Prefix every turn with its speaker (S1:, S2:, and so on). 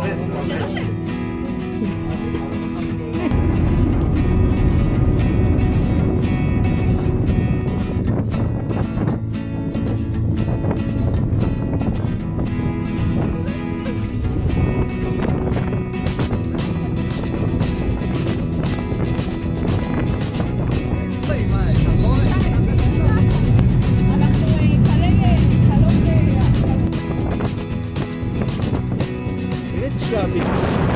S1: Thank you. bridge shopping. Uh,